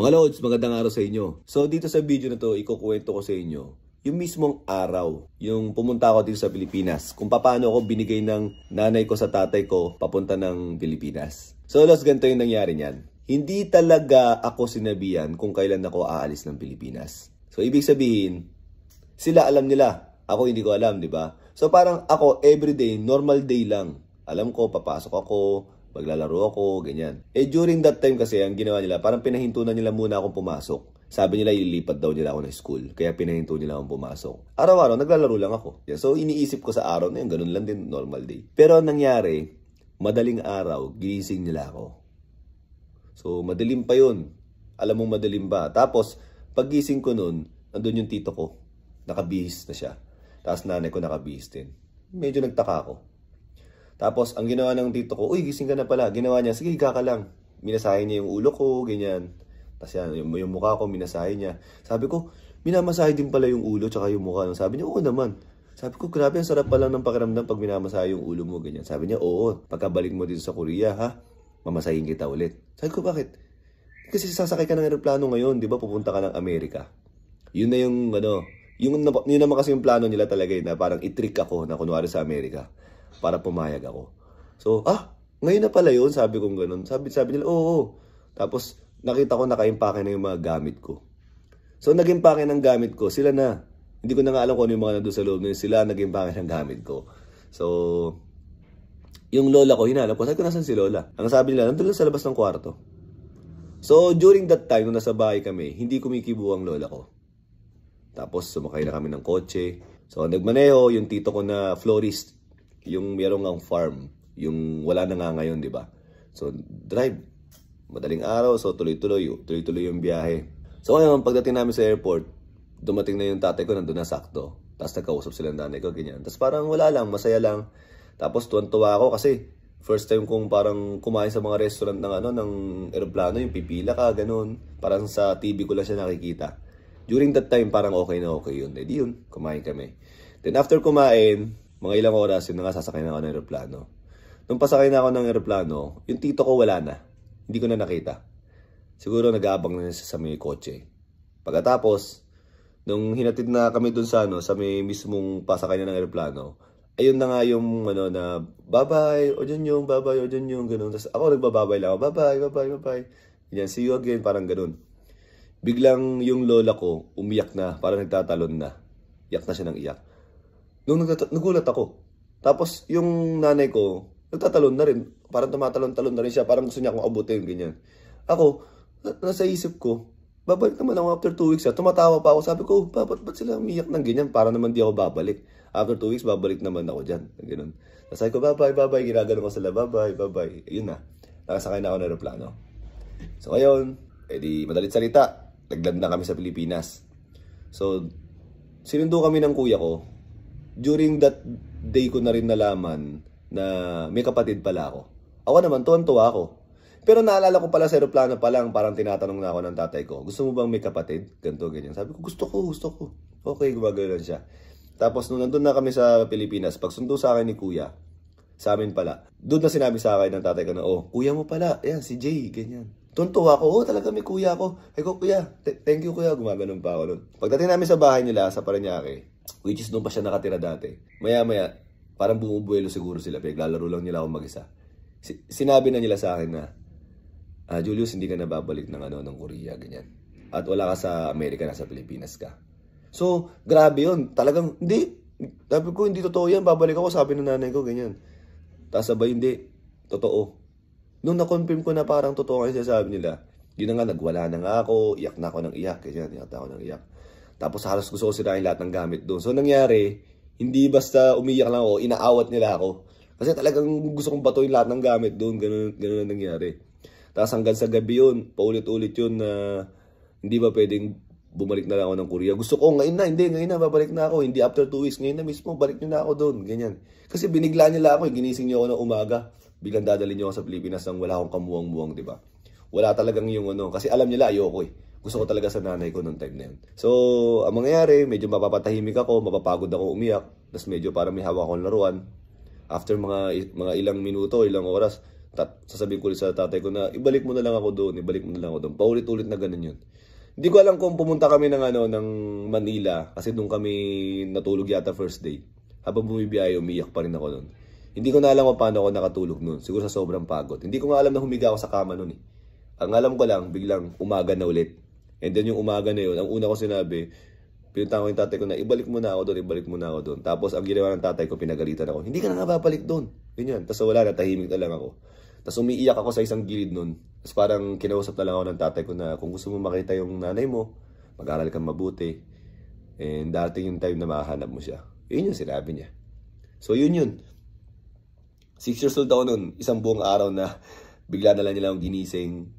Mga Lods, magandang araw sa inyo. So dito sa video na to, ikukwento ko sa inyo yung mismong araw, yung pumunta ako dito sa Pilipinas. Kung paano ako binigay ng nanay ko sa tatay ko papunta ng Pilipinas. So Lods, ganito yung nangyari niyan. Hindi talaga ako sinabihan kung kailan ako aalis ng Pilipinas. So ibig sabihin, sila alam nila. Ako hindi ko alam, di ba? So parang ako, everyday, normal day lang. Alam ko, papasok ako, maglalaro ako, ganyan. Eh during that time kasi, ang ginawa nila, parang pinahinto na nila muna akong pumasok. Sabi nila, ililipat daw nila ako ng school. Kaya pinahinto nila akong pumasok. Araw-araw, naglalaro lang ako. Yeah, so iniisip ko sa araw na yun, ganun lang din, normal day. Pero ang nangyari, madaling araw, gising nila ako. So, madilim pa yun. Alam mong madilim ba? Tapos, paggising ko nun, nandun yung tito ko. Nakabihis na siya. Tapos nanay ko nakabihis din. Medyo nagtaka ako. Tapos, ang ginawa ng tito ko, uy, gising ka na pala. Ginawa niya, sige, higa ka lang. Minasahe niya yung ulo ko, ganyan. Tapos yan, yung, yung mukha ko, minasahe niya. Sabi ko, minamasahe din pala yung ulo tsaka yung mukha. Sabi niya, oo naman. Sabi ko, grabe, ang sarap pala ng pakiramdam pag minamasahe yung ulo mo, ganyan. Sabi niya, oo, pagkabalik mo dito sa Korea, ha? Mamasahin kita ulit. Sabi ko, bakit? Kasi sasakay ka ng aeroplano ngayon, di ba? Pupunta ka ng Amerika. Yun na yung, ano, yung, yun naman kasi yung plano nila talaga eh, na parang itrick ako na kunwari sa Amerika para pumayag ako. So, ah, ngayon na pala yun, sabi kong ganun. Sabi, sabi nila, oo, oo. Tapos, nakita ko nakaimpake na yung mga gamit ko. So, nag-impake ng gamit ko, sila na. Hindi ko na nga alam kung ano yung mga nandun sa loob na sila nag-impake ng gamit ko. So, yung lola ko, hinanap ko. Sabi ko, nasan si lola? Ang sabi nila, nandun lang sa labas ng kwarto. So, during that time, nung nasa bahay kami, hindi kumikibo ang lola ko. Tapos, sumakay na kami ng kotse. So, nagmaneho, yung tito ko na florist, yung merong ang farm, yung wala na nga ngayon, di ba? So, drive. Madaling araw, so tuloy-tuloy, tuloy-tuloy yung biyahe. So, ngayon, pagdating namin sa airport, dumating na yung tatay ko, nandun na sakto. Tapos nagkausap sila ng nanay ko, ganyan. Tapos parang wala lang, masaya lang. Tapos tuwan-tuwa ako kasi first time kong parang kumain sa mga restaurant ng ano ng eroplano, yung pipila ka, ganun. Parang sa TV ko lang siya nakikita. During that time, parang okay na okay yun. Eh di yun, kumain kami. Then after kumain, mga ilang oras, yun na nga sasakay na ako ng eroplano. Nung pasakay na ako ng eroplano, yung tito ko wala na. Hindi ko na nakita. Siguro nag-aabang na siya sa may kotse. Pagkatapos, nung hinatid na kami dun sa, ano, sa may mismong pasakay na ng eroplano, ayun na nga yung ano na bye-bye, o dyan yung, bye-bye, o dyan yung, ganun. Tapos ako nagbababay lang bye-bye, bye-bye, bye-bye. Yan, see you again, parang ganun. Biglang yung lola ko, umiyak na, parang nagtatalon na. Iyak na siya ng iyak. Nung nagulat ako. Tapos yung nanay ko, nagtatalon na rin. Parang tumatalon-talon na rin siya, parang gusto niya akong abutin, ganyan. Ako, na- nasa isip ko, babalik naman ako after two weeks. Ha. Tumatawa pa ako. Sabi ko, ba, ba't, ba't sila umiyak ng ganyan? Para naman di ako babalik. After two weeks, babalik naman ako dyan. Ganun. Sabi ko, bye-bye, bye-bye. Ginagano ko sila, bye-bye, bye-bye. Yun na. Nakasakay na ako ng aeroplano. So ngayon, edi madalit salita, nagland na kami sa Pilipinas. So, sinundo kami ng kuya ko. During that day ko na rin nalaman na may kapatid pala ako. Ako naman, tuwan-tuwa ako. Pero naalala ko pala sa aeroplano pa lang, parang tinatanong na ako ng tatay ko, gusto mo bang may kapatid? Ganto, ganyan. Sabi ko, gusto ko, gusto ko. Okay, gumagano siya. Tapos nung nandun na kami sa Pilipinas, pag sundo sa akin ni kuya, sa amin pala, doon na sinabi sa akin ng tatay ko na, oh, kuya mo pala, yan, si Jay, ganyan. Tuntua ako, oh, talaga may kuya ako. Ay ko, kuya, th- thank you kuya, gumaganon pa ako nun. Pagdating namin sa bahay nila, sa Paranaque, which is doon pa siya nakatira dati, maya-maya, parang bumubuelo siguro sila, pinaglalaro lang nila ako mag-isa. Si- sinabi na nila sa akin na, ah, Julius, hindi ka na babalik ng ano, ng Korea, ganyan. At wala ka sa Amerika, nasa Pilipinas ka. So, grabe yun. Talagang, hindi. Sabi ko, hindi totoo yan. Babalik ako, sabi ng nanay ko, ganyan. Tapos sabay, hindi. Totoo. Nung na-confirm ko na parang totoo yung sinasabi nila, yun na nga, nagwala na nga ako, iyak na ako ng iyak, ganyan, iyak na ako ng iyak. Tapos halos gusto ko sirain lahat ng gamit doon. So, nangyari, hindi basta umiyak lang ako, inaawat nila ako. Kasi talagang gusto kong batuin lahat ng gamit doon, ganun, ganun ang nangyari. Tapos hanggang sa gabi yun, paulit-ulit yun na hindi ba pwedeng bumalik na lang ako ng Korea. Gusto ko, ngayon na, hindi, ngayon na, babalik na ako. Hindi after two weeks, ngayon na mismo, balik nyo na ako doon. Ganyan. Kasi binigla nila ako, eh. ginising niyo ako ng umaga. Biglang dadalhin niyo ako sa Pilipinas nang wala akong kamuwang-muwang, di ba? Wala talagang yung ano, kasi alam nila ayoko eh. Gusto ko talaga sa nanay ko noong time na yun. So, ang mangyayari, medyo mapapatahimik ako, mapapagod ako umiyak. Tapos medyo parang may hawak akong laruan. After mga mga ilang minuto, ilang oras, tat sasabihin ko sa tatay ko na ibalik mo na lang ako doon, ibalik mo na lang ako doon. Paulit-ulit na ganun yun. Hindi ko alam kung pumunta kami ng ano ng Manila kasi doon kami natulog yata first day. Habang bumibiyahe, umiyak pa rin ako noon. Hindi ko na alam kung paano ako nakatulog noon. Siguro sa sobrang pagod. Hindi ko nga alam na humiga ako sa kama noon eh. Ang alam ko lang, biglang umaga na ulit. And then yung umaga na yun, ang una ko sinabi, pinunta ko yung tatay ko na ibalik mo na ako doon, ibalik mo na ako doon. Tapos ang ginawa ng tatay ko, pinagalitan ako. Hindi ka na nga babalik doon. Ganyan. Tapos wala na, tahimik na lang ako. Tapos umiiyak ako sa isang gilid noon. Tapos parang kinausap na lang ako ng tatay ko na kung gusto mo makita yung nanay mo, mag-aral kang mabuti. And darating yung time na makahanap mo siya. Yun yung sinabi niya. So yun yun. Six years old ako noon, isang buong araw na bigla na lang nila ginising.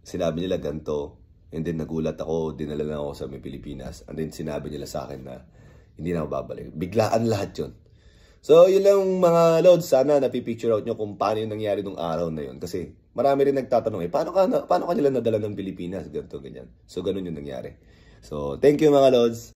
Sinabi nila ganito. And then nagulat ako, dinala na ako sa may Pilipinas. And then sinabi nila sa akin na hindi na ako babalik. Biglaan lahat yun. So, yun lang mga lods. Sana napipicture out nyo kung paano yung nangyari nung araw na yun. Kasi marami rin nagtatanong eh, paano ka, paano ka nila nadala ng Pilipinas? Ganito, ganyan. So, ganun yung nangyari. So, thank you mga lods.